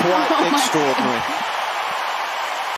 Quite oh extraordinary.